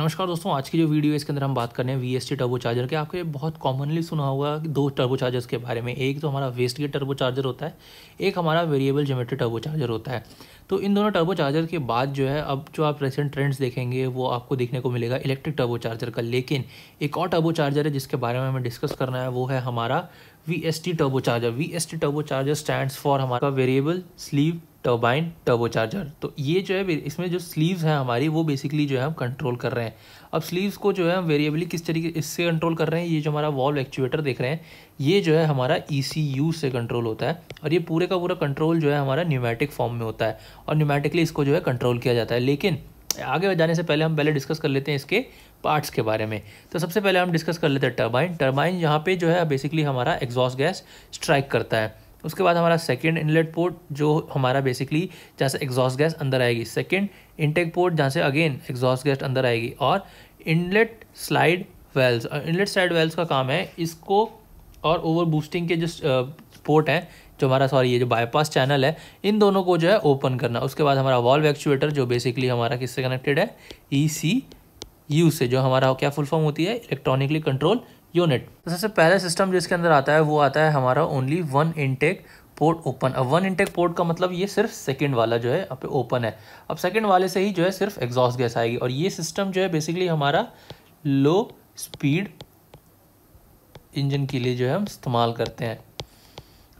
नमस्कार दोस्तों, आज की जो वीडियो है, इसके अंदर हम बात कर रहे हैं V S T turbo charger के। आपके बहुत कॉमनली सुना होगा दो टर्बो चार्जर्स के बारे में। एक तो हमारा वेस्ट गेट टर्बो चार्जर होता है, एक हमारा वेरिएबल जोमेट्री टर्बो चार्जर होता है। तो इन दोनों टर्बो चार्जर के बाद जो है, अब जो आप रिसेंट ट्रेंड्स देखेंगे, वो आपको देखने को मिलेगा इलेक्ट्रिक टर्बो चार्जर का। लेकिन एक और टर्बो चार्जर है, जिसके बारे में हमें डिस्कस करना है, वो है हमारा V S T turbocharger V S T turbocharger stand for हमारा variable sleeve turbine turbocharger तो ये जो है, इसमें जो स्लीव्स हैं हमारी, वो बेसिकली जो है हम कंट्रोल कर रहे हैं। अब स्लीव्स को जो है हम वेरिएबली किस तरीके, इससे कंट्रोल कर रहे हैं, ये जो हमारा वॉल्व एक्चुएटर देख रहे हैं, ये जो है हमारा ई e से कंट्रोल होता है और ये पूरे का पूरा कंट्रोल जो है हमारा न्यूमेटिक फॉर्म में होता है और न्यूमेटिकली इसको जो है कंट्रोल किया जाता है। लेकिन आगे जाने से पहले हम पहले डिस्कस कर लेते हैं इसके पार्ट्स के बारे में। तो सबसे पहले हम डिस्कस कर लेते हैं टर्बाइन टर्बाइन यहाँ पे जो है बेसिकली हमारा एग्जॉस्ट गैस स्ट्राइक करता है। उसके बाद हमारा सेकेंड इनलेट पोर्ट जो हमारा बेसिकली जहाँ से एग्जॉस्ट गैस अंदर आएगी। सेकेंड इनटेक पोर्ट जहाँ से अगेन एग्जॉस्ट गैस अंदर आएगी। और inlet slide valves inlet slide valves का काम है इसको और ओवर बूस्टिंग के जो पोर्ट हैं, जो हमारा सॉरी ये जो बाईपास चैनल है, इन दोनों को जो है ओपन करना। उसके बाद हमारा वॉल्व एक्चुएटर जो बेसिकली हमारा किससे कनेक्टेड है? ई सी यू से, जो हमारा क्या फुल फॉर्म होती है? Electronically control unit. तो सबसे पहला सिस्टम जिसके अंदर आता है, वो आता है हमारा only one intake port open अब वन इनटेक पोर्ट का मतलब ये सिर्फ़ सेकंड वाला जो है, अब ओपन है। अब सेकंड वाले से ही जो है सिर्फ़ एग्जॉस्ट गैस आएगी। और ये सिस्टम जो है बेसिकली हमारा लो स्पीड इंजन के लिए जो है हम इस्तेमाल करते हैं।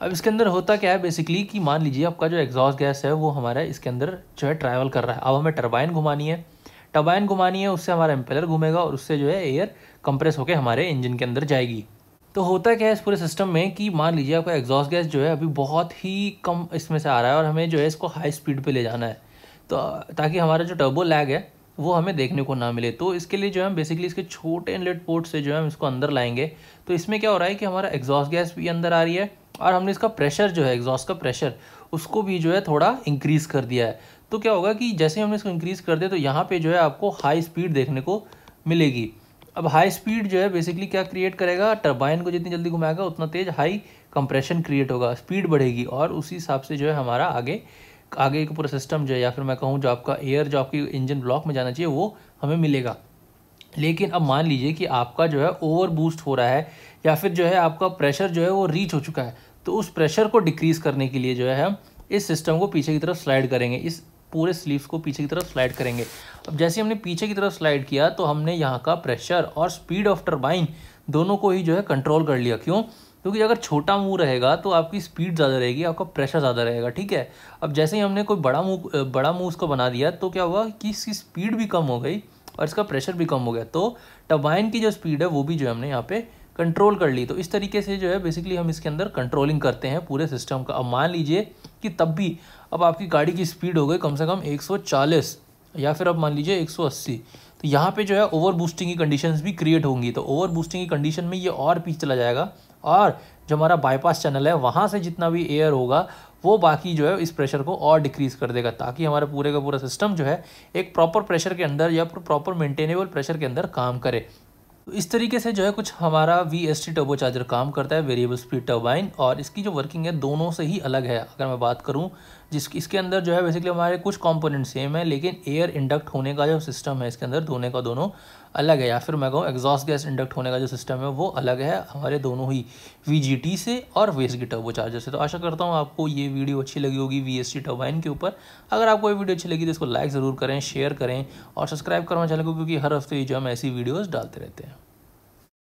अब इसके अंदर होता क्या है बेसिकली कि मान लीजिए आपका जो एग्जॉस्ट गैस है, वो हमारा इसके अंदर जो है ट्रैवल कर रहा है। अब हमें टर्बाइन घुमानी है। टर्बाइन घुमानी है, उससे हमारा एम्पेलर घूमेगा और उससे जो है एयर कंप्रेस होकर हमारे इंजन के अंदर जाएगी। तो होता क्या है इस पूरे सिस्टम में कि मान लीजिए आपका एग्जॉस्ट गैस जो है अभी बहुत ही कम इसमें से आ रहा है और हमें जो है इसको हाई स्पीड पे ले जाना है। तो ताकि हमारा जो टर्बो लैग है, वो हमें देखने को ना मिले। तो इसके लिए जो है हम बेसिकली इसके छोटे इनलेट पोर्ट से जो है हम इसको अंदर लाएँगे। तो इसमें क्या हो रहा है कि हमारा एग्जॉस्ट गैस भी अंदर आ रही है और हमने इसका प्रेशर जो है एग्जॉस्ट का प्रेशर उसको भी जो है थोड़ा इंक्रीज़ कर दिया है। तो क्या होगा कि जैसे हमने इसको इंक्रीज़ कर दिया तो यहाँ पे जो है आपको हाई स्पीड देखने को मिलेगी। अब हाई स्पीड जो है बेसिकली क्या क्रिएट करेगा? टर्बाइन को जितनी जल्दी घुमाएगा, उतना तेज हाई कंप्रेशन क्रिएट होगा। स्पीड बढ़ेगी और उसी हिसाब से जो है हमारा आगे आगे का पूरा सिस्टम जो है, या फिर मैं कहूँ जो आपका एयर जो आपकी इंजन ब्लॉक में जाना चाहिए, वो हमें मिलेगा। लेकिन अब मान लीजिए कि आपका जो है ओवर बूस्ट हो रहा है, या फिर जो है आपका प्रेशर जो है वो रीच हो चुका है तो उस प्रेशर को डिक्रीज़ करने के लिए जो है हम इस सिस्टम को पीछे की तरफ़ स्लाइड करेंगे। इस पूरे स्लीव्स को पीछे की तरफ़ स्लाइड करेंगे। अब जैसे हमने पीछे की तरफ़ स्लाइड किया तो हमने यहाँ का प्रेशर और स्पीड ऑफ़ टर्बाइन दोनों को ही जो है कंट्रोल कर लिया। क्यों? क्योंकि अगर छोटा मुँह रहेगा तो आपकी स्पीड ज़्यादा रहेगी, आपका प्रेशर ज़्यादा रहेगा, ठीक है? अब जैसे ही हमने कोई बड़ा मुँह बड़ा मुँह उसको बना दिया तो क्या हुआ कि इसकी स्पीड भी कम हो गई और इसका प्रेशर भी कम हो गया। तो टर्बाइन की जो स्पीड है, वो भी जो है हमने यहाँ पे कंट्रोल कर ली। तो इस तरीके से जो है बेसिकली हम इसके अंदर कंट्रोलिंग करते हैं पूरे सिस्टम का। अब मान लीजिए कि तब भी, अब आपकी गाड़ी की स्पीड हो गई कम से कम 140 या फिर अब मान लीजिए 180 तो यहाँ पे जो है ओवर बूस्टिंग की कंडीशंस भी क्रिएट होंगी। तो ओवर बूस्टिंग की कंडीशन में ये और पीछे चला जाएगा। और जो हमारा बाईपास चैनल है, वहाँ से जितना भी एयर होगा, वो बाकी जो है, इस प्रेशर को और डिक्रीज़ कर देगा, ताकि हमारे पूरे का पूरा सिस्टम जो है, एक प्रॉपर प्रेशर के अंदर या प्रॉपर मेंटेनेबल प्रेशर के अंदर काम करे। तो इस तरीके से जो है कुछ हमारा V S T turbo charger काम करता है वेरिएबल स्पीड टर्बाइन और इसकी जो वर्किंग है दोनों से ही अलग है। अगर मैं बात करूँ जिसकी इसके अंदर जो है बेसिकली हमारे कुछ कंपोनेंट सेम है, लेकिन एयर इंडक्ट होने का जो सिस्टम है इसके अंदर दोनों का दोनों अलग है। या फिर मैं कहूँ एग्जॉस्ट गैस इंडक्ट होने का जो सिस्टम है वो अलग है हमारे दोनों ही वीजीटी से और वेस्ट की टर्बो चार्जर से। तो आशा करता हूँ आपको ये वीडियो अच्छी लगी होगी वी एस के ऊपर। अगर आपको ये वीडियो अच्छी लगी तो इसको लाइक ज़रूर करें शेयर करें और सब्सक्राइब करना को क्योंकि हर हफ़्ते जो हम ऐसी वीडियोज़ डालते रहते हैं।